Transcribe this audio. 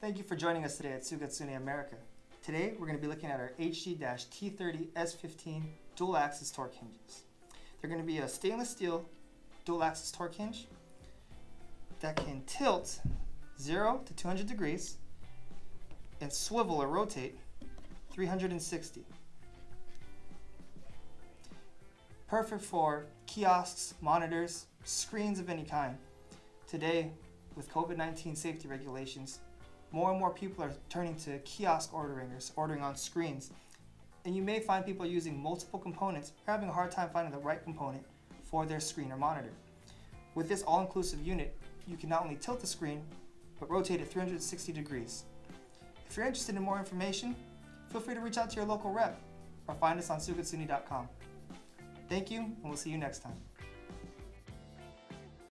Thank you for joining us today at Sugatsune America. Today we're going to be looking at our HG-T30 S15 dual axis torque hinges. They're going to be a stainless steel dual axis torque hinge that can tilt 0 to 200 degrees and swivel or rotate 360. Perfect for kiosks, monitors, screens of any kind. Today, with COVID-19 safety regulations, more and more people are turning to kiosk ordering or ordering on screens. And you may find people using multiple components or having a hard time finding the right component for their screen or monitor. With this all-inclusive unit, you can not only tilt the screen, but rotate it 360 degrees. If you're interested in more information, feel free to reach out to your local rep or find us on sugatsune.com. Thank you, and we'll see you next time.